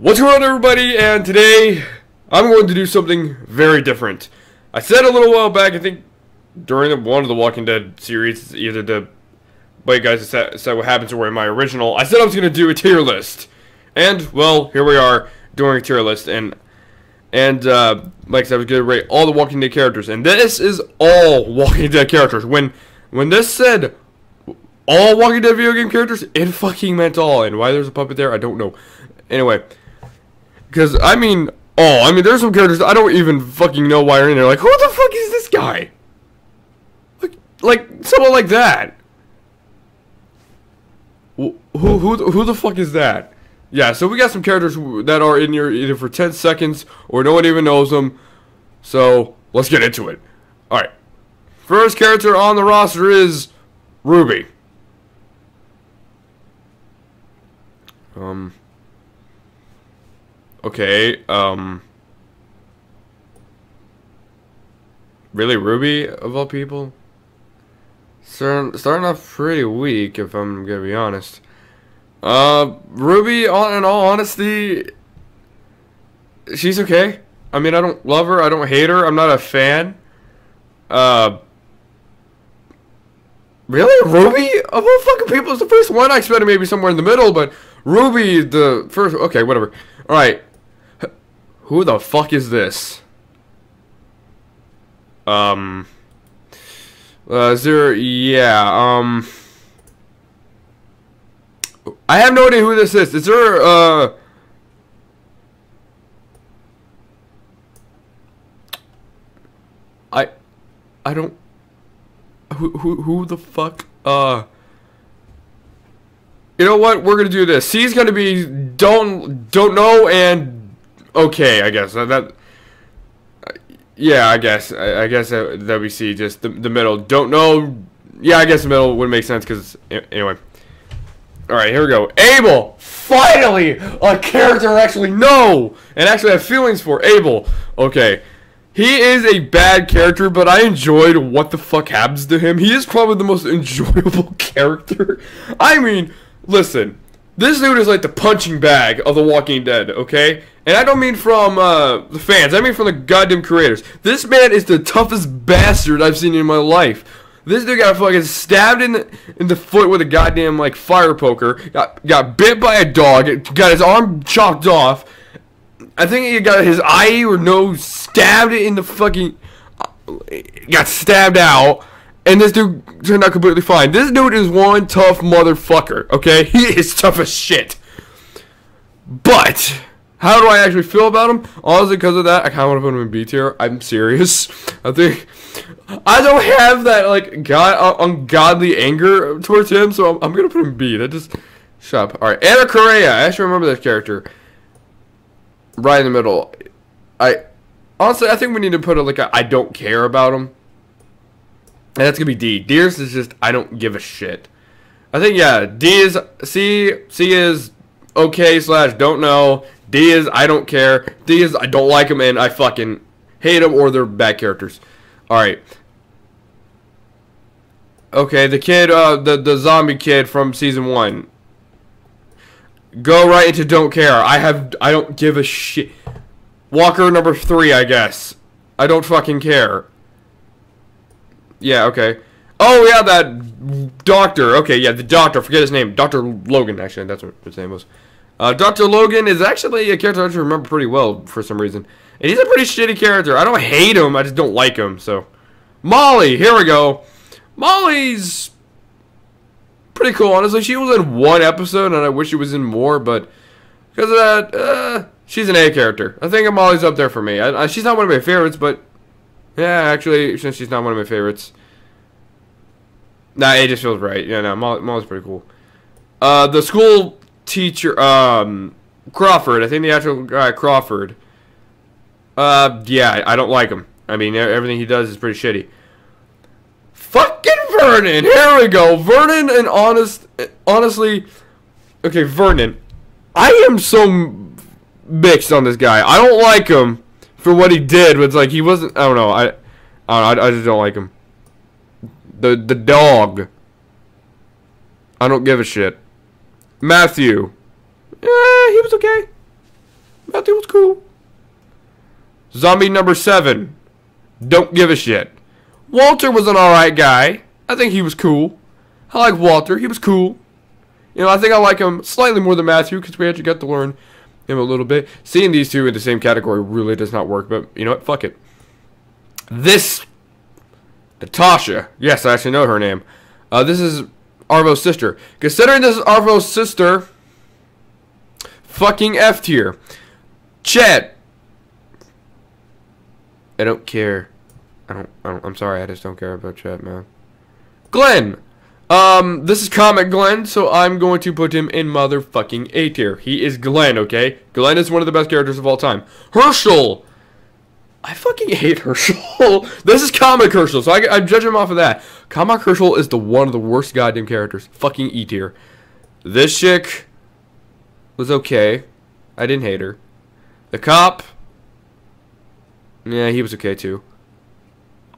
What's going on everybody and today I'm going to do something very different. I said a little while back, I think during one of the Walking Dead series, either the Wait guys said, said what happens or in my original, I said I was going to do a tier list. And, well, here we are doing a tier list and and uh, like I said, I was going to rate all the Walking Dead characters. And this is all Walking Dead characters. When when this said all Walking Dead video game characters, it fucking meant all. And why there's a puppet there, I don't know. Anyway, because, I mean, oh, I mean, there's some characters I don't even fucking know why are in there. Like, who the fuck is this guy? Like, like someone like that. Who, who, who, the fuck is that? Yeah, so we got some characters that are in here either for 10 seconds or no one even knows them. So, let's get into it. Alright. First character on the roster is Ruby. Um. Okay, um. Really, Ruby, of all people? Starting, off pretty weak, if I'm gonna be honest. Uh, Ruby, in all honesty, she's okay. I mean, I don't love her, I don't hate her, I'm not a fan. Uh, really? Ruby? Of all fucking people, is the first one. I expected maybe somewhere in the middle, but Ruby, the first. Okay, whatever. Alright. Who the fuck is this? Um. Uh, is there. Yeah, um. I have no idea who this is. Is there, uh. I. I don't. Who, who, who the fuck? Uh. You know what? We're gonna do this. C's gonna be don't don't know and okay. I guess that. yeah, I guess. I, I guess that, that we see just the the middle. Don't know. Yeah, I guess the middle would make sense because anyway. All right, here we go. Abel, finally a character I actually know and actually have feelings for. Abel. Okay. He is a bad character, but I enjoyed what the fuck happens to him. He is probably the most enjoyable character. I mean, listen, this dude is like the punching bag of The Walking Dead, okay? And I don't mean from uh, the fans, I mean from the goddamn creators. This man is the toughest bastard I've seen in my life. This dude got fucking stabbed in the, in the foot with a goddamn like fire poker. Got got bit by a dog. Got his arm chopped off. I think he got his eye or nose stabbed in the fucking. Got stabbed out. And this dude turned out completely fine. This dude is one tough motherfucker, okay? He is tough as shit. But, how do I actually feel about him? Honestly, because of that, I kind of want to put him in B tier. I'm serious. I think I don't have that like god uh, ungodly anger towards him, so I'm, I'm gonna put him B. That just shut up. All right, Anna Correa. I actually remember that character. Right in the middle. I honestly, I think we need to put a like a I don't care about him. And that's gonna be D. Deers is just I don't give a shit. I think yeah, D is C C is okay slash don't know. D is I don't care. D is I don't like them and I fucking hate them or they're bad characters. Alright. Okay, the kid, uh, the, the zombie kid from season one. Go right into don't care. I have, I don't give a shit. Walker number three, I guess. I don't fucking care. Yeah, okay. Oh, yeah, that doctor. Okay, yeah, the doctor. Forget his name. Dr. Logan, actually. That's what his name was. Uh, Dr. Logan is actually a character I remember pretty well for some reason. And he's a pretty shitty character. I don't hate him. I just don't like him, so. Molly, here we go. Molly's pretty cool, honestly. She was in one episode, and I wish she was in more, but because of that, uh, she's an A character. I think Molly's up there for me. I, I, she's not one of my favorites, but yeah, actually, since she's not one of my favorites, nah, it just feels right. Yeah, no, Molly, Molly's pretty cool. Uh, the school teacher, um, Crawford. I think the actual guy Crawford. Uh, yeah, I don't like him. I mean, everything he does is pretty shitty. Fucking Vernon. Here we go. Vernon and honest, honestly, okay, Vernon. I am so mixed on this guy. I don't like him for what he did. But it's like he wasn't. I don't know. I, I, I just don't like him. The the dog. I don't give a shit. Matthew. He was okay. Matthew was cool. Zombie number seven. Don't give a shit. Walter was an alright guy. I think he was cool. I like Walter. He was cool. You know, I think I like him slightly more than Matthew because we actually got to learn him a little bit. Seeing these two in the same category really does not work, but you know what? Fuck it. This Natasha. Yes, I actually know her name. Uh, this is Arvo's sister. Considering this is Arvo's sister, fucking F tier. Chet. I don't care. I don't, I. I'm sorry. I just don't care about Chet, man. Glenn. Um, this is Comic Glenn, so I'm going to put him in motherfucking A tier. He is Glenn, okay? Glenn is one of the best characters of all time. Hershel. I fucking hate Hershel. this is Comic Hershel, so I, I judge him off of that. Comic Hershel is the one of the worst goddamn characters. Fucking E tier. This chick was okay. I didn't hate her. The cop. Yeah, he was okay too.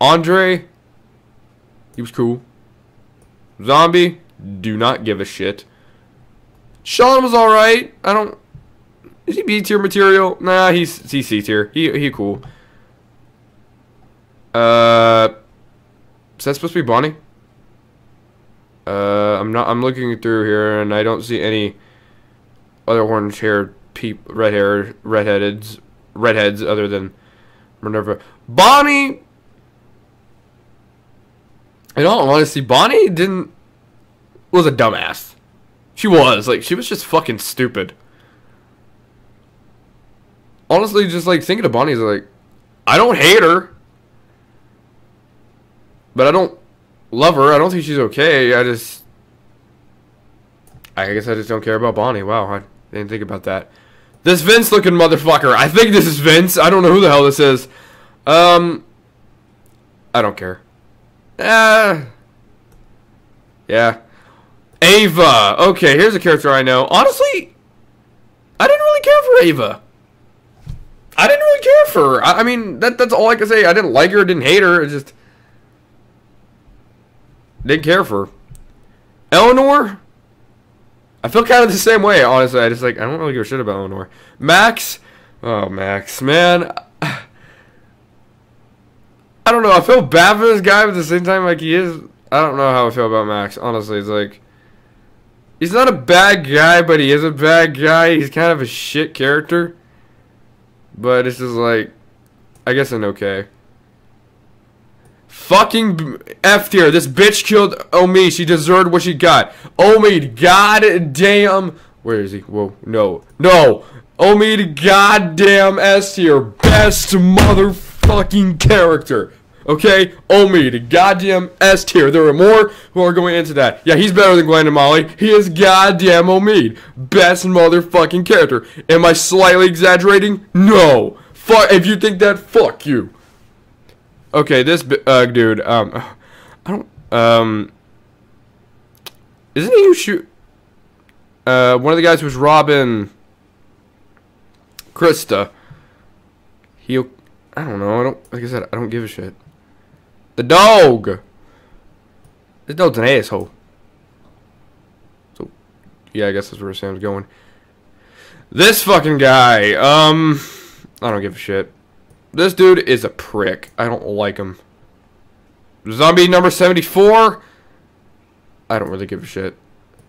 Andre. He was cool. Zombie. Do not give a shit. Shawn was alright. I don't. Is he B tier material? Nah, he's, he's C tier. He, he cool. Uh, is that supposed to be Bonnie? Uh, I'm not. I'm looking through here, and I don't see any other orange-haired peep, red-haired, redheads, redheads other than Minerva. Bonnie. In all honesty, Bonnie didn't was a dumbass. She was like she was just fucking stupid. Honestly, just like thinking of Bonnie is like, I don't hate her. But I don't love her. I don't think she's okay. I just. I guess I just don't care about Bonnie. Wow, I didn't think about that. This Vince looking motherfucker. I think this is Vince. I don't know who the hell this is. Um. I don't care. Ah. Yeah. Ava. Okay, here's a character I know. Honestly, I didn't really care for Ava. I didn't really care for her. I, I mean, that that's all I can say. I didn't like her, didn't hate her. Just didn't care for her. Eleanor? I feel kind of the same way, honestly. I just like I don't really give a shit about Eleanor. Max? Oh, Max, man. I don't know. I feel bad for this guy, but at the same time, like he is. I don't know how I feel about Max. Honestly, it's like he's not a bad guy, but he is a bad guy. He's kind of a shit character. But it's just like, I guess an okay. Fucking F tier. This bitch killed Omi. She deserved what she got. Omid, god damn. Where is he? Whoa, no. No. Omid, goddamn S tier. Best motherfucking character. Okay? Omid, goddamn S tier. There are more who are going into that. Yeah, he's better than Glenn and Molly. He is goddamn Omid. Best motherfucking character. Am I slightly exaggerating? No. Fuck. If you think that, fuck you. Okay, this uh, dude, um, I don't, um, isn't he who shoot, uh, one of the guys was robbing Christa. He, I don't know, I don't, like I said, I don't give a shit. The dog! This dog's an asshole. So, yeah, I guess that's where Sam's going. This fucking guy, um, I don't give a shit. This dude is a prick. I don't like him. Zombie number 74. I don't really give a shit.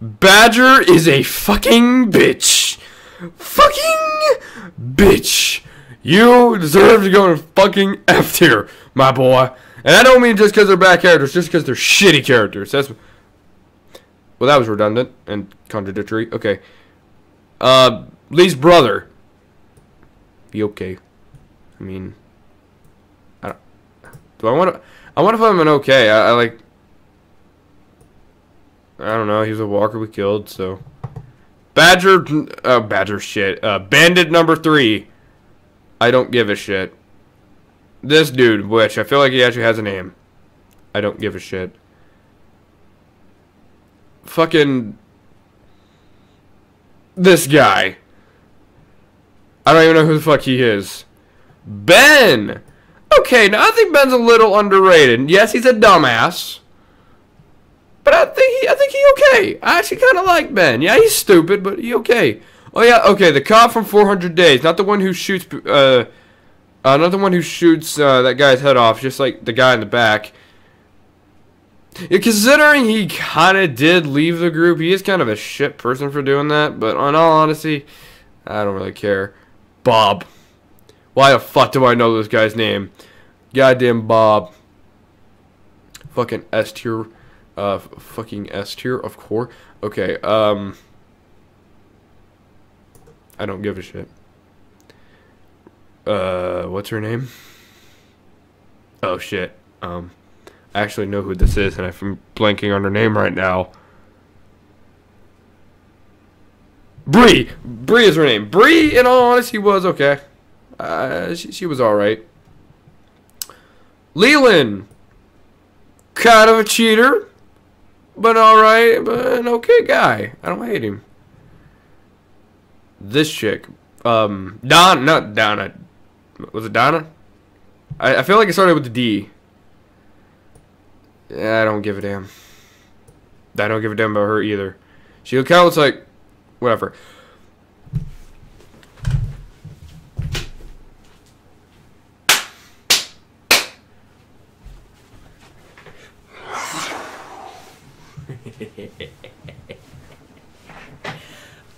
Badger is a fucking bitch. Fucking bitch. You deserve to go to fucking F tier, my boy. And I don't mean just because they're bad characters, just because they're shitty characters. That's. Well, that was redundant and contradictory. Okay. Uh, Lee's brother. Be okay. I mean, I don't. Do I want to? I want to put him in okay. I, I like. I don't know. He's a walker we killed, so. Badger, uh, Badger shit. Uh, Bandit number three. I don't give a shit. This dude, which I feel like he actually has a name. I don't give a shit. Fucking. This guy. I don't even know who the fuck he is. Ben! Okay, now I think Ben's a little underrated. Yes, he's a dumbass. But I think he I think he okay. I actually kinda like Ben. Yeah, he's stupid, but he okay. Oh yeah, okay, the cop from 400 Days, not the one who shoots, uh, uh not the one who shoots uh, that guy's head off, just like the guy in the back. Yeah, considering he kind of did leave the group, he is kind of a shit person for doing that. But on all honesty, I don't really care. Bob. Why the fuck do I know this guy's name? Goddamn Bob. Fucking S tier. Uh, fucking S tier, of course. Okay, um. I don't give a shit. Uh, what's her name? Oh shit. Um, I actually know who this is, and I'm blanking on her name right now. Bree! Bree is her name. Bree, in all honesty, was okay. Uh, she, she was alright. Leland! Kind of a cheater, but alright, but an okay guy. I don't hate him. This chick, um, Don, not Donna. Was it Donna? I, I feel like it started with the D. I don't give a damn. I don't give a damn about her either. She kind of looks like, whatever.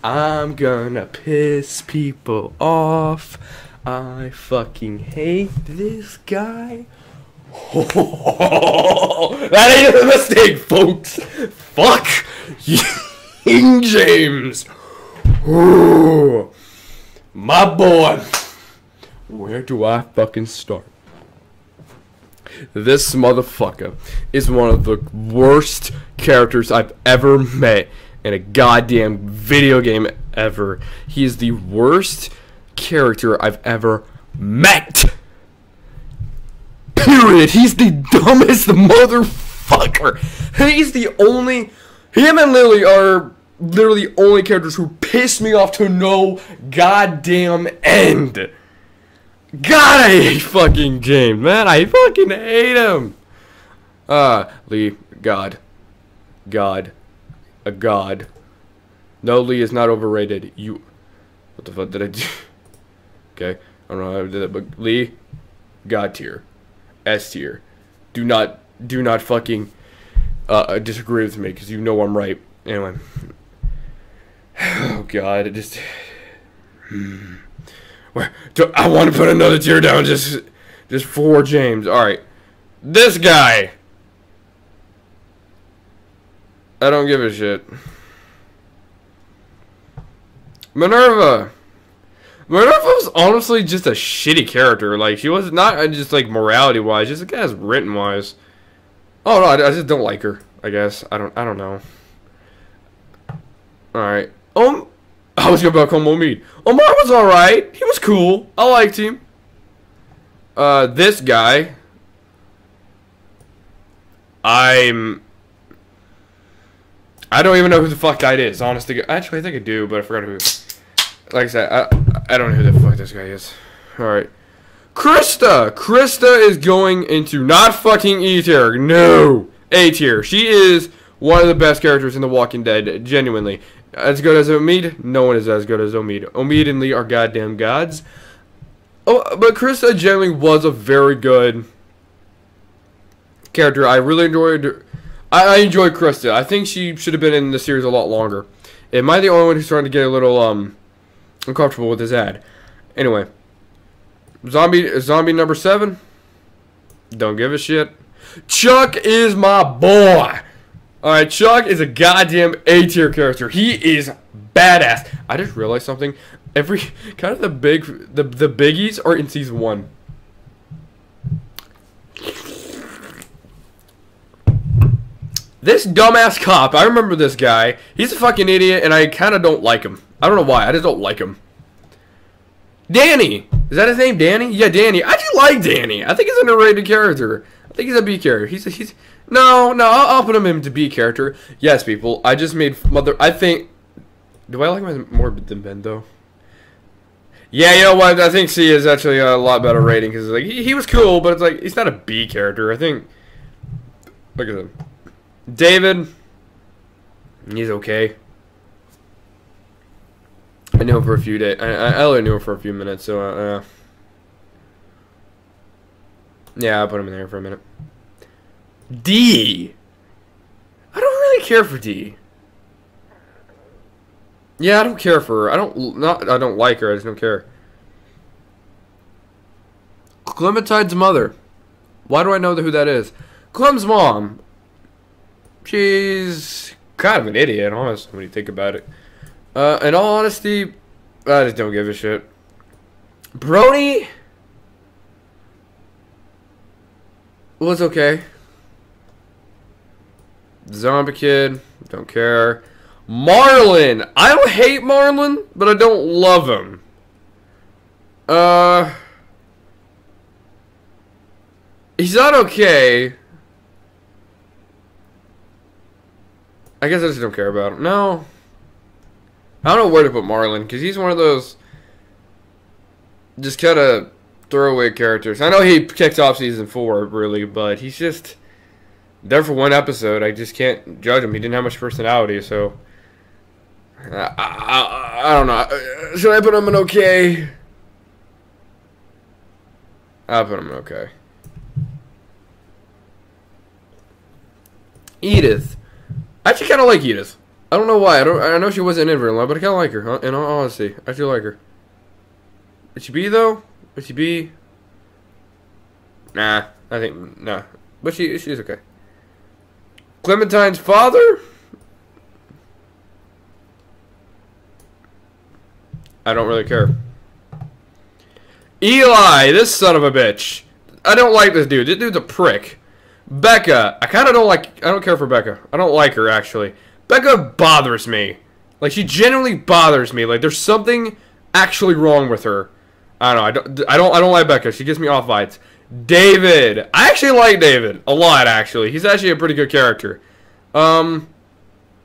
I'm gonna piss people off. I fucking hate this guy. that ain't a mistake, folks. Fuck King James. My boy. Where do I fucking start? This motherfucker is one of the worst characters I've ever met in a goddamn video game ever. He is the worst character I've ever met. Period. He's the dumbest motherfucker. He's the only. Him and Lilly are literally only characters who piss me off to no goddamn end. God, I hate fucking James, man. I fucking hate him. Uh, Lee, God. God. A God. No, Lee is not overrated. You. What the fuck did I do? okay. I don't know how I did that, but Lee, God tier. S tier. Do not, do not fucking uh, uh disagree with me because you know I'm right. Anyway. Oh God, it just. Where, do, I want to put another tier down just, just for James. All right, this guy. I don't give a shit. Minerva. Minerva was honestly just a shitty character. Like she was not just like morality wise, just like as written wise. Oh no, I, I, just don't like her. I guess I don't. I don't know. All right. Um, I was gonna call Omid. Omar was all right. He was cool. I liked him. Uh, this guy. I'm. I don't even know who the fuck that is. Honestly, actually, I think I do, but I forgot who. Like I said, I I don't know who the fuck this guy is. All right. Christa! Christa is going into not fucking E tier. No! A tier. She is one of the best characters in The Walking Dead, genuinely. As good as Omid? No one is as good as Omid. Omid and Lee are goddamn gods. Oh, but Christa generally was a very good character. I really enjoyed I, I enjoyed Christa. I think she should have been in the series a lot longer. Am I the only one who's starting to get a little um uncomfortable with this ad? Anyway. Zombie zombie number seven. Don't give a shit. Chuck is my boy. Alright, Chuck is a goddamn A tier character. He is badass. I just realized something. Every kind of the big the the biggies are in season one. This dumbass cop, I remember this guy. He's a fucking idiot, and I kind of don't like him. I don't know why. I just don't like him. Danny. Is that his name, Danny? Yeah, Danny. I do like Danny. I think he's an underrated character. I think he's a B character. He's a, he's no, no. I'll, I'll put him to B character. Yes, people. I just made mother. I think. Do I like him more than Ben though? Yeah, you know what? I think C is actually a lot better rating because like he, he was cool, but it's like he's not a B character. I think. Look at him. David, he's okay. I knew him for a few days. I, I only knew him for a few minutes, so uh, uh, yeah, I put him in there for a minute. D. I don't really care for D. Yeah, I don't care for her. I don't not. I don't like her. I just don't care. Clementine's mother. Why do I know who that is? Clem's mom. She's kind of an idiot, honestly, when you think about it. Uh, in all honesty, I just don't give a shit. Brony was okay. Zombie Kid, don't care. Marlon, I don't hate Marlon, but I don't love him. Uh, he's not okay. I guess I just don't care about him. No. I don't know where to put Marlon because he's one of those just kind of throwaway characters. I know he kicked off season four, really, but he's just there for one episode. I just can't judge him. He didn't have much personality, so... I, I, I don't know. Uh, should I put him in okay? I'll put him in okay. Edith. I actually kind of like Edith. I don't know why. I don't. I know she wasn't in very long, but I kind of like her. In all honesty, I feel like her. Would she be though? Would she be? Nah, I think nah. But she she's okay. Clementine's father. I don't really care. Eli, this son of a bitch. I don't like this dude. This dude's a prick. Becca, I kind of don't like. I don't care for Becca. I don't like her actually. Becca bothers me. Like she genuinely bothers me. Like there's something actually wrong with her. I don't know. I don't. I don't. I don't like Becca. She gives me off vibes. David, I actually like David a lot. Actually, he's actually a pretty good character. Um,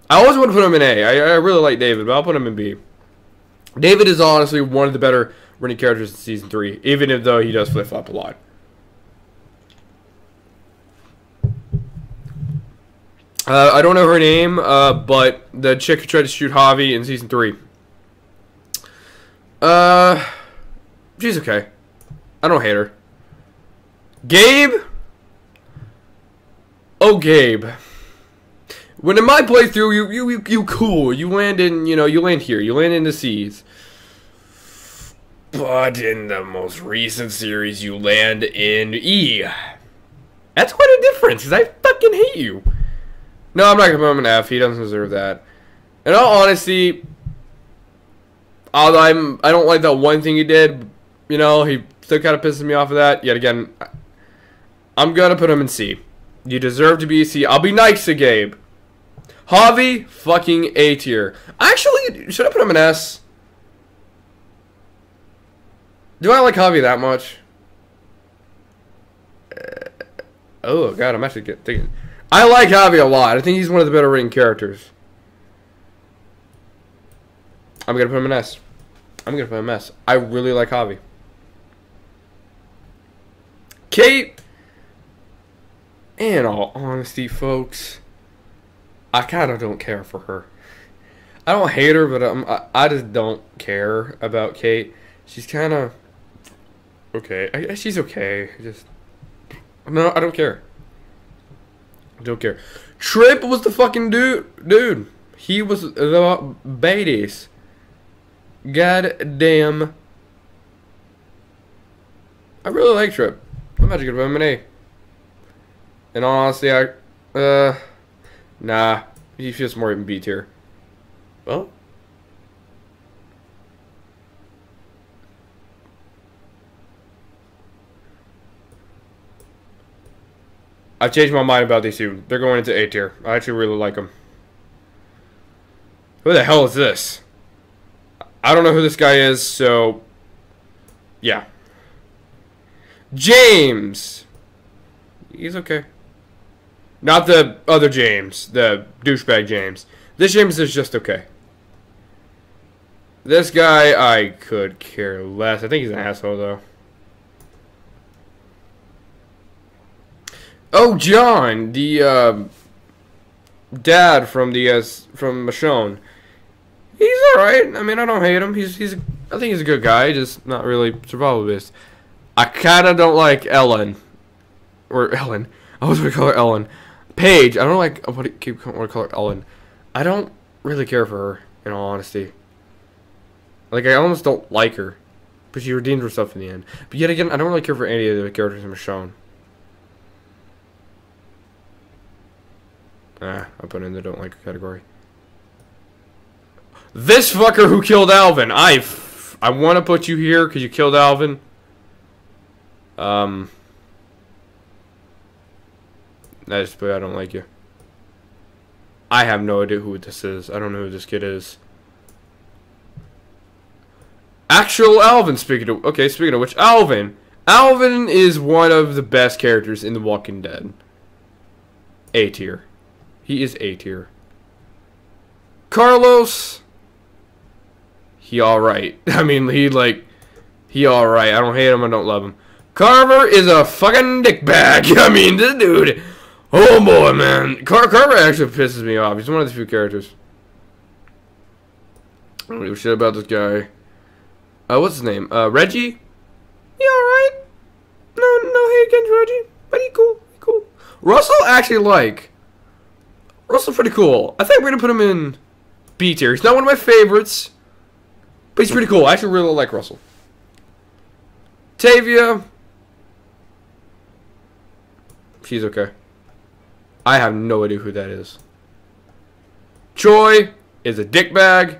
I always want to put him in A. I, I really like David, but I'll put him in B. David is honestly one of the better running characters in season three, even if though he does flip flop a lot. Uh, I don't know her name, uh, but the chick who tried to shoot Javi in season three. Uh, she's okay. I don't hate her. Gabe. Oh, Gabe. When in my playthrough, you you you, you cool. You land in you know you land here. You land in the seas. But in the most recent series, you land in E. That's quite a difference, because I fucking hate you. No, I'm not gonna put him an F. He doesn't deserve that. In all honesty, although I'm I don't like that one thing he did, you know, he still kind of pisses me off of that. Yet again, I'm gonna put him in C. You deserve to be C. I'll be nice to Gabe. Javi, fucking A tier. Actually, should I put him in S? Do I like Javi that much? Uh, oh god, I'm actually get, thinking. I like Javi a lot. I think he's one of the better written characters. I'm gonna put him in S. I'm gonna put him in S. I really like Javi. Kate. In all honesty, folks, I kind of don't care for her. I don't hate her, but I'm, I, I just don't care about Kate. She's kind of okay. I, she's okay. Just no, I don't care. Don't care. Tripp was the fucking dude. Dude, he was the babies. God damn. I really like Tripp. I'm about to give him an A. And honestly, I, uh, nah, he feels more in B tier. Well. I've changed my mind about these two. They're going into A tier. I actually really like them. Who the hell is this? I don't know who this guy is, so... Yeah. James! He's okay. Not the other James, the douchebag James. This James is just okay. This guy, I could care less. I think he's an asshole, though. Oh, John, the uh, dad from the uh, from Michonne. He's alright. I mean, I don't hate him. He's he's. I think he's a good guy. Just not really survival based. I kind of don't like Ellen, or Ellen. I was gonna call her Ellen. Paige. I don't like. What do you keep want to call her Ellen? I don't really care for her. In all honesty. Like I almost don't like her, but she redeemed herself in the end. But yet again, I don't really care for any of the characters in Michonne. Ah, I put in the don't like category. This fucker who killed Alvin. I, I want to put you here because you killed Alvin. Um, I just, but I don't like you. I have no idea who this is. I don't know who this kid is. Actual Alvin, speaking of... Okay, speaking of which, Alvin. Alvin is one of the best characters in The Walking Dead. A tier. He is A tier. Carlos... He alright. I mean, he, like... He alright. I don't hate him, I don't love him. Carver is a fucking dickbag. I mean, this dude... Oh boy, man. Car Carver actually pisses me off. He's one of the few characters. I don't give a shit about this guy. Uh, what's his name? Uh, Reggie? He alright. No, no hate against Reggie. But he cool. He cool. Russell actually like. Russell pretty cool. I think we're gonna put him in B tier. He's not one of my favorites. But he's pretty cool. I actually really like Russell. Tavia. She's okay. I have no idea who that is. Choi is a dickbag.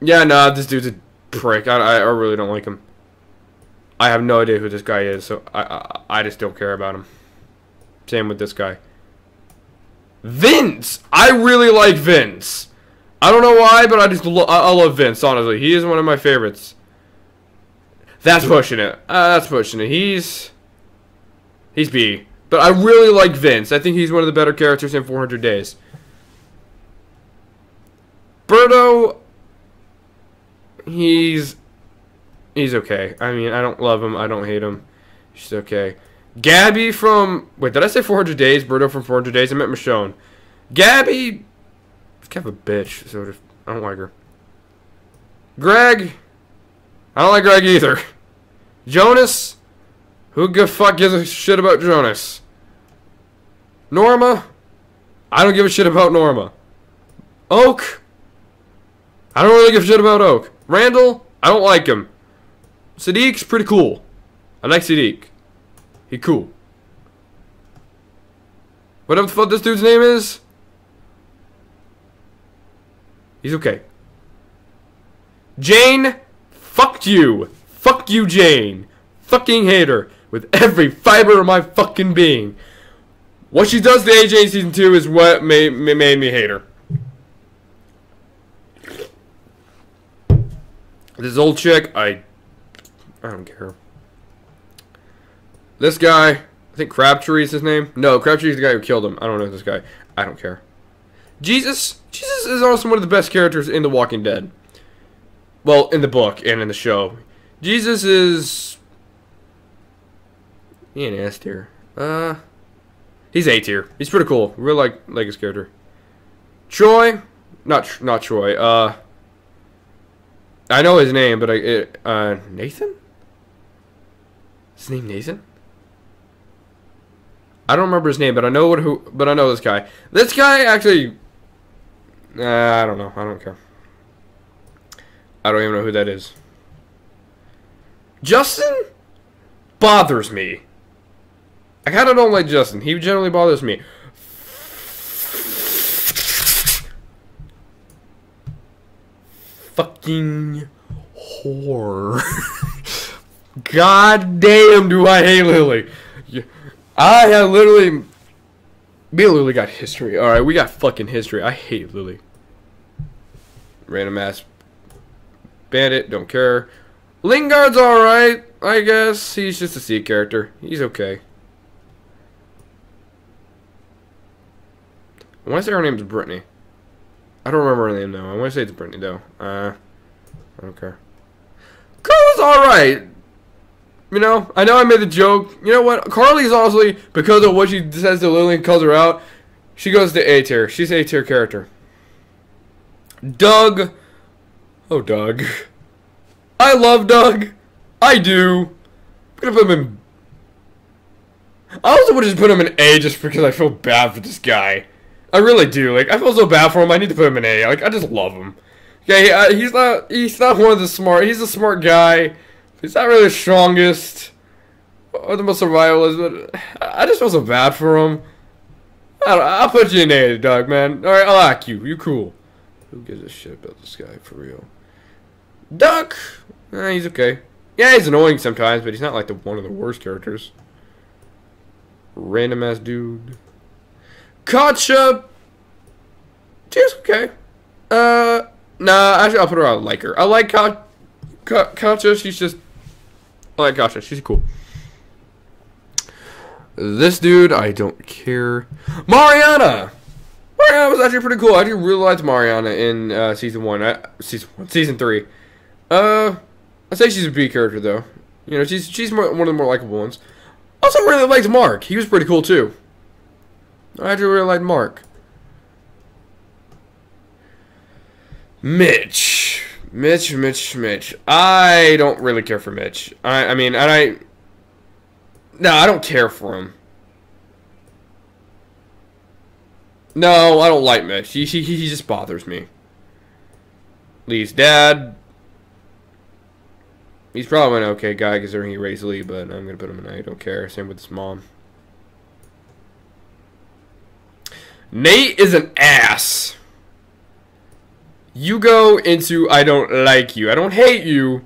Yeah, nah, this dude's a prick. I, I really don't like him. I have no idea who this guy is, so I, I, I just don't care about him. Same with this guy. Vince! I really like Vince. I don't know why, but I just lo I, I love Vince, honestly. He is one of my favorites. That's pushing it. Uh, that's pushing it. He's... He's B. But I really like Vince. I think he's one of the better characters in 400 Days. Berto, he's he's okay. I mean, I don't love him. I don't hate him. She's okay. Gabby from wait, did I say 400 Days? Berto from 400 Days. I meant Michonne. Gabby, she's kind of a bitch. So I don't like her. Greg, I don't like Greg either. Jonas, who the fuck gives a shit about Jonas? Norma, I don't give a shit about Norma. Oak, I don't really give a shit about Oak. Randall, I don't like him. Siddiq's pretty cool. I like Siddiq. He cool. Whatever the fuck this dude's name is. He's okay. Jane, fuck you. Fuck you, Jane. Fucking hater with every fiber of my fucking being. What she does to AJ in season two is what made, made me hate her. This old chick, I, I don't care. This guy, I think Crabtree is his name. No, Crabtree is the guy who killed him. I don't know this guy. I don't care. Jesus, Jesus is also one of the best characters in The Walking Dead. Well, in the book and in the show. Jesus is... He ain't S tier. Uh, he's A tier. He's pretty cool. Really like like his character. Troy, not not Troy. Uh, I know his name, but I it, uh Nathan. His name Nathan. I don't remember his name, but I know what who. But I know this guy. This guy actually. Uh, I don't know. I don't care. I don't even know who that is. Justin bothers me. I kind of don't like Justin. He generally bothers me. Fucking whore. God damn, do I hate Lilly. I have literally. Me and Lilly got history. Alright, we got fucking history. I hate Lilly. Random ass bandit, don't care. Lingard's alright, I guess. He's just a C character. He's okay. I want to say her name's Brittany. I don't remember her name though. I want to say it's Brittany though. Uh, I don't care. Carla's alright. You know, I know I made the joke. You know what? Carley's honestly, because of what she says to Lilly and calls her out, she goes to A tier. She's A tier character. Doug. Oh, Doug. I love Doug. I do. I'm gonna put him in. I also would just put him in A just because I feel bad for this guy. I really do. Like I feel so bad for him. I need to put him in A. Like I just love him. Okay, uh, he's not. He's not one of the smart. He's a smart guy. He's not really the strongest or the most survivalist, but I just feel so bad for him. I will put you in A, Doug, man. All right, I like you. You cool. Who gives a shit about this guy for real? Duck. Eh, he's okay. Yeah, he's annoying sometimes, but he's not like the one of the worst characters. Random ass dude. Katjaa. She's okay. Uh, nah. Actually, I'll put her on like her. I like Ka Ka. She's just. I like Katjaa. She's cool. This dude, I don't care. Mariana. Mariana was actually pretty cool. I actually really liked Mariana in uh, season one. I, season one, season three. Uh, I'd say she's a B character though. You know, she's she's more, one of the more likable ones. Also, really liked Mark. He was pretty cool too. I actually really liked Mark. Mitch. Mitch, Mitch, Mitch. I don't really care for Mitch. I, I mean, and I. No, I don't care for him. No, I don't like Mitch. He, he, he just bothers me. Lee's dad. He's probably an okay guy considering he raised Lee, but I'm going to put him in I don't care. Same with his mom. Nate is an ass. You go into I don't like you. I don't hate you.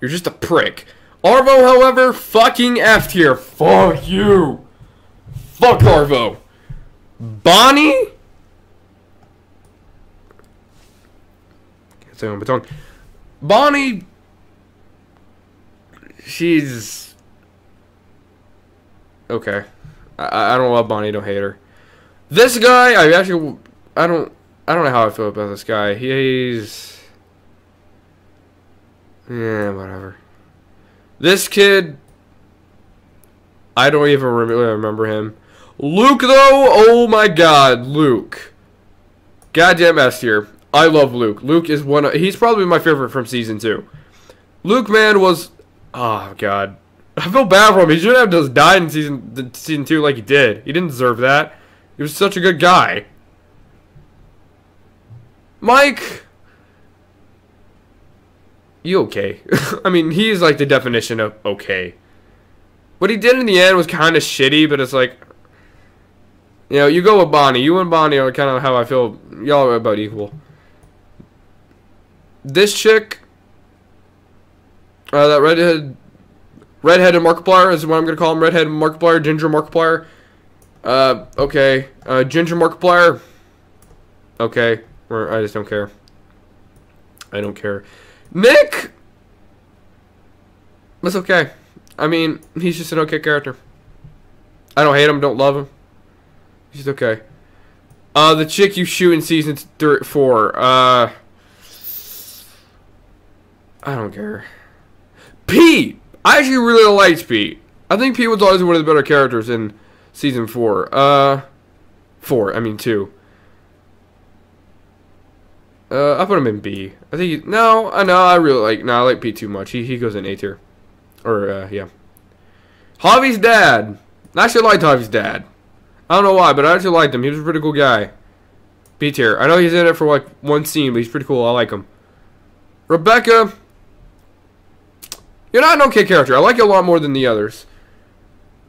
You're just a prick. Arvo, however, fucking F tier. Fuck you. Fuck Arvo. Bonnie? Can't say on my tongue. Bonnie. She's. Okay. I, I don't love Bonnie, don't hate her. This guy, I actually. I don't. I don't know how I feel about this guy. He's. Yeah, whatever. This kid. I don't even remember him. Luke, though, oh my god, Luke. Goddamn S tier. I love Luke. Luke is one of, he's probably my favorite from season two. Luke, man, was, oh god. I feel bad for him. He should have just died in season season two like he did. He didn't deserve that. He was such a good guy. Mike, you okay? I mean, he's like the definition of okay. What he did in the end was kind of shitty, but it's like, you know, you go with Bonnie. You and Bonnie are kind of how I feel. Y'all are about equal. This chick, uh, that redhead, redheaded Markiplier is what I'm gonna call him. Redhead Markiplier, Ginger Markiplier. Uh, okay. Uh, Ginger Markiplier. Okay. Or I just don't care. I don't care. Nick. That's okay. I mean, he's just an okay character. I don't hate him. Don't love him. She's okay. Uh, the chick you shoot in season three, four. Uh, I don't care. Pete. I actually really liked Pete. I think Pete was always one of the better characters in season four. Uh, four. I mean two. Uh, I put him in B. I think he, no, I know I really like. No, I like Pete too much. He he goes in A tier, or uh, yeah. Javi's dad. I actually liked Javi's dad. I don't know why, but I actually liked him. He was a pretty cool guy. B tier. I know he's in it for like one scene, but he's pretty cool. I like him. Rebecca. You're not an okay character. I like you a lot more than the others.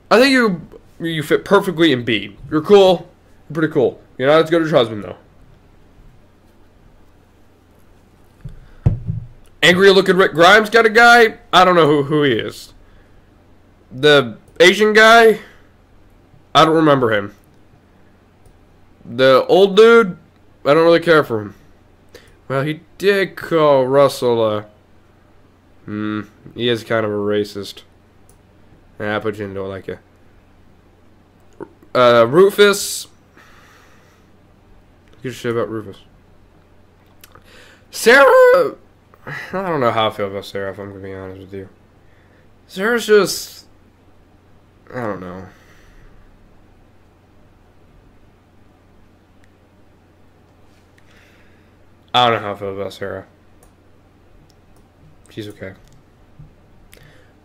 I think you you fit perfectly in B. You're cool. You're pretty cool. You're not as good as your husband, though. Angry looking Rick Grimes got a guy. I don't know who, who he is. The Asian guy. I don't remember him. The old dude, I don't really care for him. Well, he did call Russell a. Hmm, he is kind of a racist. Yeah, I put you into like a. Uh, Rufus. Good shit about Rufus. Sarah. I don't know how I feel about Sarah, if I'm gonna be honest with you. Sarah's just. I don't know. I don't know how I feel about Sarah. She's okay.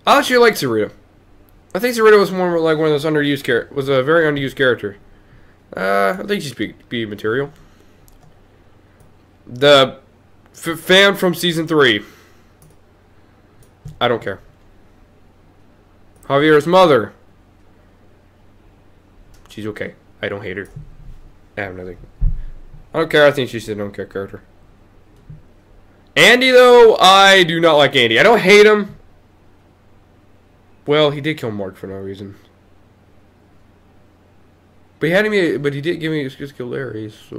I actually like Sarita. I think Sarita was more like one of those underused char- was a very underused character. Uh, I think she's B, be material. The f- fan from season three. I don't care. Javier's mother. She's okay. I don't hate her. I have nothing. I don't care. I think she's a don't care character. Andy, though, I do not like Andy. I don't hate him. Well, he did kill Mark for no reason. But he had me. But he did give me an excuse to kill Larry. So,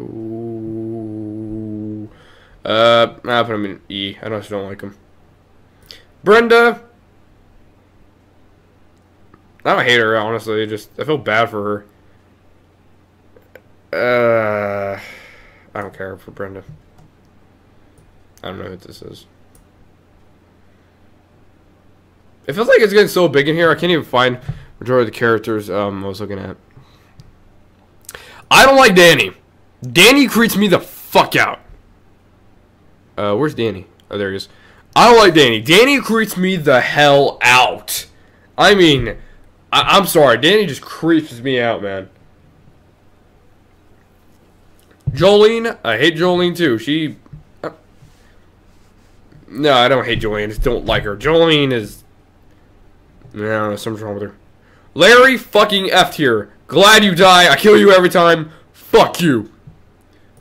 uh, I put him in E. I just don't like him. Brenda. I don't hate her honestly. Just I feel bad for her. Uh, I don't care for Brenda. I don't know who this is. It feels like it's getting so big in here. I can't even find majority of the characters um, I was looking at. I don't like Danny. Danny creeps me the fuck out. Uh, where's Danny? Oh, there he is. I don't like Danny. Danny creeps me the hell out. I mean, I- am sorry. Danny just creeps me out, man. Jolene, I hate Jolene too. She. Uh, no, I don't hate Jolene. I just don't like her. Jolene is. No, something's wrong with her. Larry, fucking F here. Glad you die. I kill you every time. Fuck you.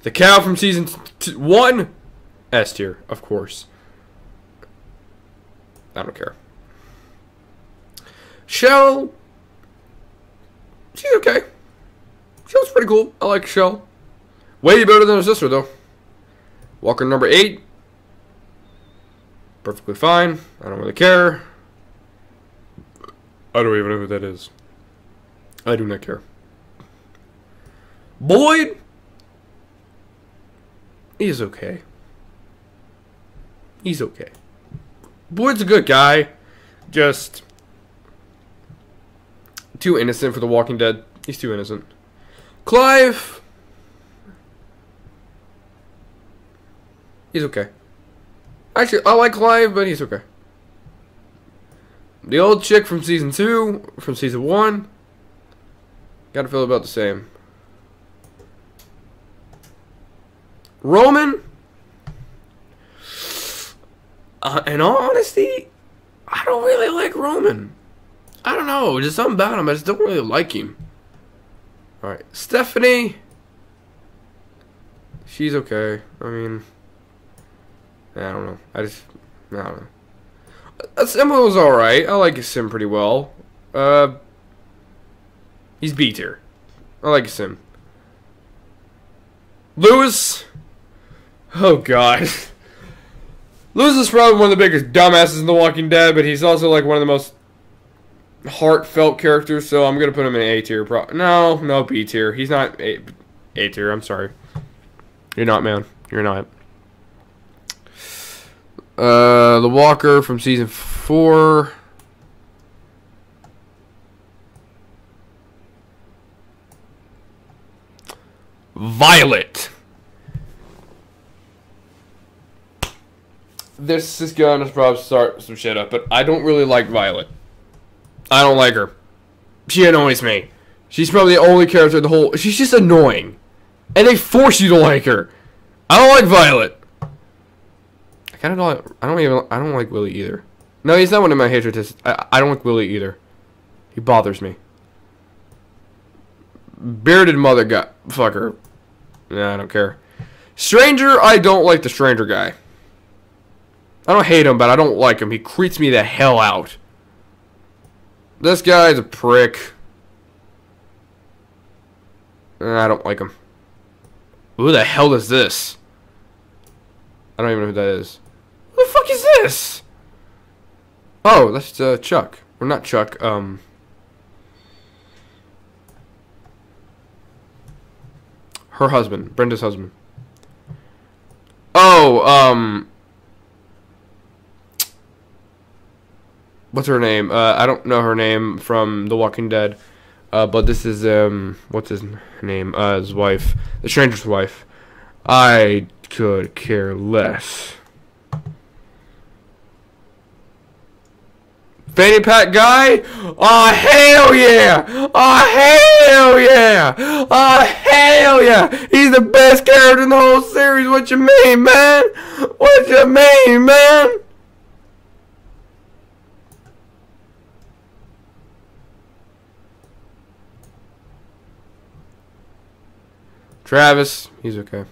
The cow from season one. S tier, of course. I don't care. Shel. She's okay. Shel's pretty cool. I like Shell. Way better than her sister, though. Walker number eight. Perfectly fine. I don't really care. I don't even know who that is. I do not care. Boyd. He's okay. He's okay. Boyd's a good guy. Just too innocent for The Walking Dead. He's too innocent. Clive. He's okay. Actually, I like Clive, but he's okay. The old chick from season two, from season one, gotta feel about the same. Roman, uh, in all honesty, I don't really like Roman. I don't know, just something about him. I just don't really like him. All right, Stephanie. She's okay. I mean, I don't know. I just, I don't know. Uh, was alright. I like Sim pretty well. Uh, he's B tier. I like Sim. Louis. Oh God. Louis is probably one of the biggest dumbasses in The Walking Dead, but he's also like one of the most heartfelt characters. So I'm gonna put him in A tier. Pro- no, no B tier. He's not A, A tier. I'm sorry. You're not, man. You're not. Uh, the Walker from season four. Violet. This is gonna probably start some shit up, but I don't really like Violet. I don't like her. She annoys me. She's probably the only character in the whole. She's just annoying, and they force you to like her. I don't like Violet. I kind of don't. I don't even. I don't like Willie either. No, he's not one of my hatred. I, I don't like Willie either. He bothers me. Bearded mother guy, fucker. Nah, I don't care. Stranger, I don't like the stranger guy. I don't hate him, but I don't like him. He creeps me the hell out. This guy's a prick. I don't like him. Who the hell is this? I don't even know who that is. Who the fuck is this? Oh, that's uh, Chuck. Or not Chuck, um... Her husband. Brenda's husband. Oh, um... What's her name? Uh, I don't know her name from The Walking Dead. Uh, but this is, um... What's his name? Uh, his wife. The stranger's wife. I could care less. Fanny pack guy? Oh hell yeah! Oh hell yeah! Oh hell yeah! He's the best character in the whole series. What you mean, man? What you mean, man? Travis, he's okay.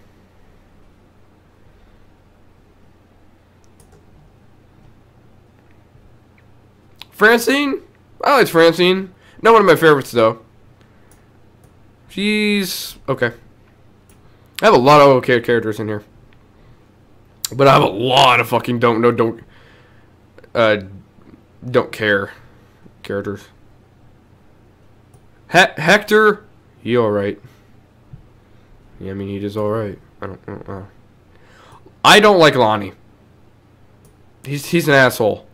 Francine? I like Francine. Not one of my favorites, though. She's okay. I have a lot of okay characters in here. But I have a lot of fucking don't know, don't, uh, don't care characters. He Hector, he alright. Yeah, I mean, he does alright. I don't, I don't know. I don't like Lonnie. He's, he's an asshole.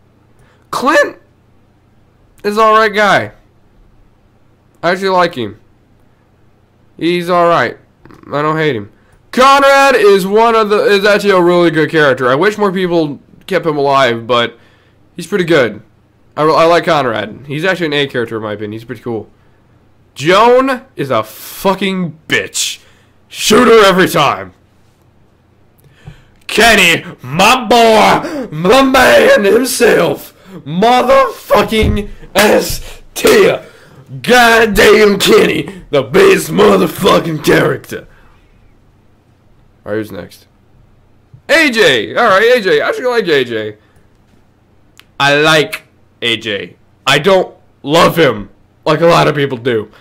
Clint is alright guy. I actually like him. He's alright. I don't hate him. Conrad is one of the is actually a really good character. I wish more people kept him alive, but he's pretty good. I, I like Conrad. He's actually an A character in my opinion. He's pretty cool. Joan is a fucking bitch. Shoot her every time. Kenny, my boy, my man himself, motherfucking S tier. Goddamn Kenny, the best motherfucking character. Alright, who's next? AJ! Alright, AJ. I actually like AJ. I like AJ. I don't love him like a lot of people do.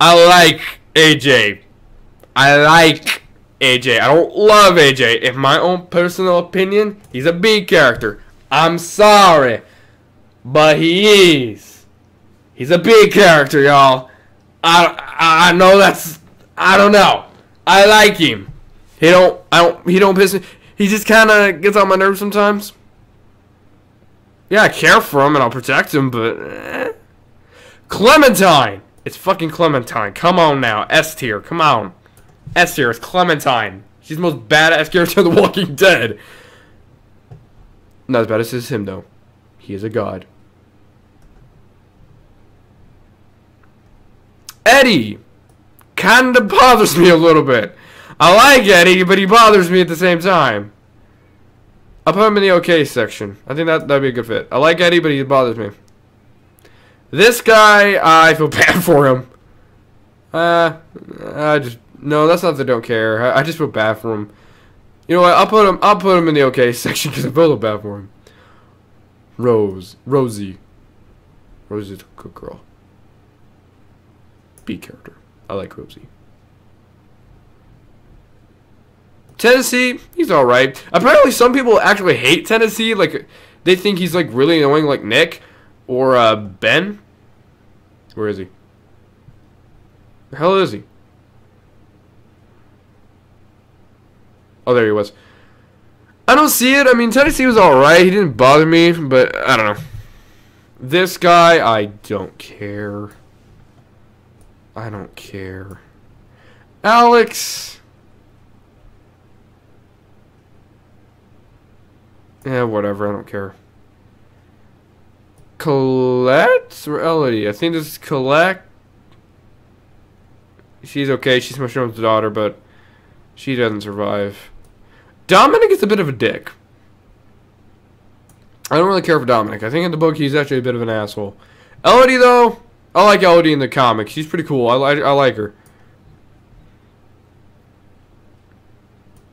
I like AJ. I like AJ. I don't love AJ. In my own personal opinion, he's a B character. I'm sorry. But he is. He's a big character, y'all. I, I know that's I don't know. I like him. He don't I don't he don't piss me. He just kind of gets on my nerves sometimes. Yeah, I care for him and I'll protect him, but eh. Clementine. It's fucking Clementine. Come on now, S tier. Come on, S tier. It's Clementine. She's the most badass character in The Walking Dead. Not as bad as him though. He is a god. Eddie kinda bothers me a little bit. I like Eddie, but he bothers me at the same time. I'll put him in the okay section. I think that that'd be a good fit. I like Eddie, but he bothers me. This guy, I feel bad for him. Uh, I just no, that's not the don't care. I, I just feel bad for him. You know what? I'll put him. I'll put him in the okay section because I feel bad for him. Rose, Rosie, Rosie's a good girl. B character. I like Rosie. Tennessee, he's alright. Apparently some people actually hate Tennessee, like they think he's like really annoying like Nick or uh, Ben. Where is he? The hell is he? Oh, there he was. I don't see it. I mean, Tennessee was alright. He didn't bother me, but I don't know. This guy, I don't care. I don't care. Alex. Yeah, whatever. I don't care. Colette or Elodie? I think this is Colette. She's okay. She's Michonne's daughter, but she doesn't survive. Dominic is a bit of a dick. I don't really care for Dominic. I think in the book he's actually a bit of an asshole. Elodie, though, I like Elodie in the comics. She's pretty cool. I like I like her.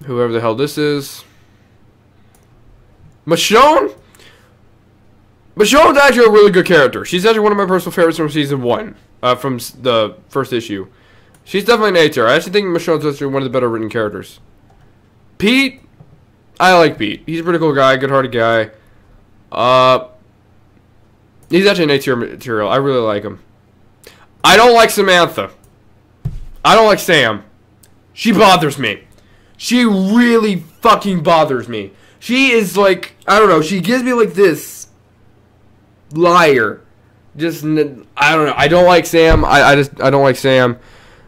Whoever the hell this is. Michonne? Michonne's actually a really good character. She's actually one of my personal favorites from season one. Uh, from the first issue. She's definitely an A tier. I actually think Michonne's actually one of the better written characters. Pete? I like Pete. He's a pretty cool guy, good-hearted guy. Uh, he's actually an A tier material. I really like him. I don't like Samantha. I don't like Sam. She bothers me. She really fucking bothers me. She is like, I don't know, she gives me like this liar. Just, I don't know. I don't like Sam. I, I just, I don't like Sam.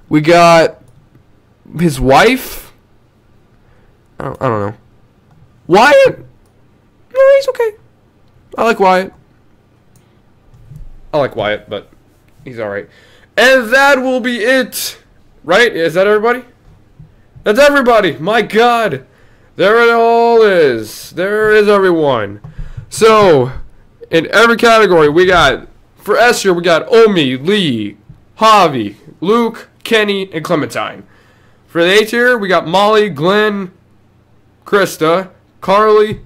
We got his wife. I don't, I don't know. Wyatt? No, he's okay. I like Wyatt. I like Wyatt, but he's alright. And that will be it. Right? Is that everybody? That's everybody. My god. There it all is. There is everyone. So, in every category, we got, for S tier, we got Omi, Lee, Javi, Luke, Kenny, and Clementine. For the A tier, we got Molly, Glenn, Christa, Carley,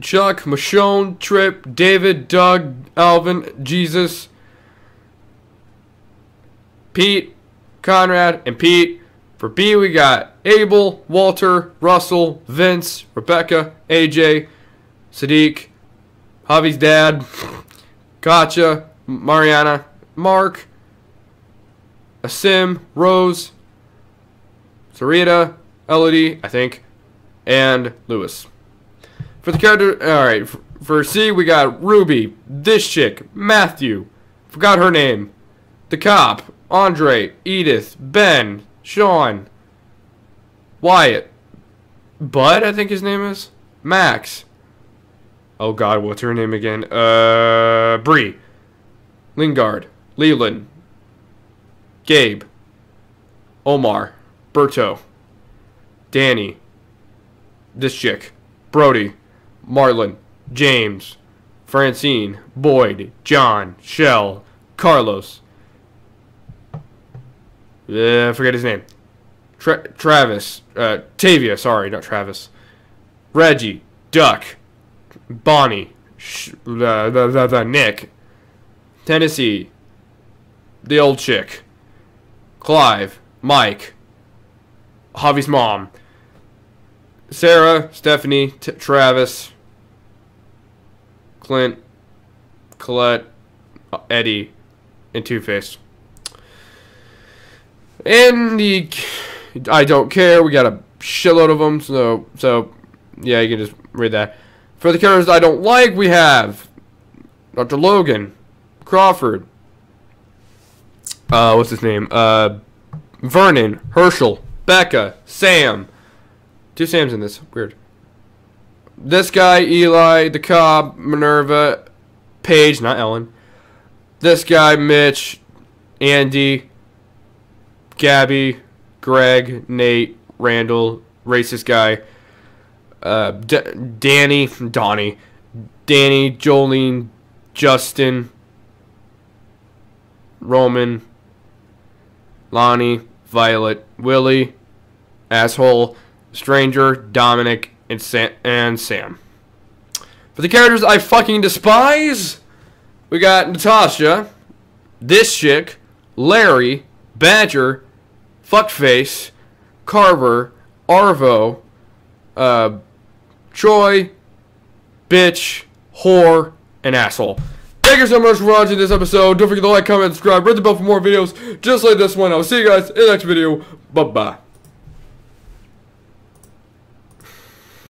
Chuck, Michonne, Tripp, David, Doug, Alvin, Jesus, Pete, Conrad, and Pete. For B, we got Abel, Walter, Russell, Vince, Rebecca, AJ, Siddiq, Javi's dad, Gotcha, Mariana, Mark, Aasim, Rose, Sarita, Elodie, I think, and Louis. For the character, alright, for C, we got Ruby, this chick, Matthew, forgot her name, the cop, Andre, Edith, Ben, Shawn, Wyatt, Bud, I think his name is, Max. Oh god, what's her name again? Uh, Bree, Lingard, Leland, Gabe, Omar, Berto, Danny, this chick, Brody, Marlon, James, Francine, Boyd, John, Shel, Carlos. Uh, forget his name. Tra Travis, uh, Tavia, sorry, not Travis. Reggie, Duck, Bonnie, Sh the, the, the, the Nick, Tennessee, the old chick, Clive, Mike, Javi's mom, Sarah, Stephanie, T Travis, Clint, Colette, Eddie, and Two Face. And the I don't care. We got a shitload of them, so so yeah, you can just read that. For the characters I don't like, we have Dr. Logan, Crawford, uh, what's his name? Uh, Vernon, Hershel, Becca, Sam. Two Sams in this. Weird. This guy, Eli, the cop, Minerva, Paige, not Ellen. This guy, Mitch, Andy, Gabby, Greg, Nate, Randall, racist guy, uh, D Danny, Donnie, Danny, Jolene, Justin, Roman, Lonnie, Violet, Willie, Asshole, Stranger, Dominic, and Sam. And Sam. For the characters I fucking despise, we got Natasha, this chick, Larry, Badger, Fuckface, Carver, Arvo, uh, Troy, Bitch, Whore, and Asshole. Thank you so much for watching this episode. Don't forget to like, comment, subscribe, ring the bell for more videos just like this one. I'll see you guys in the next video. Bye-bye.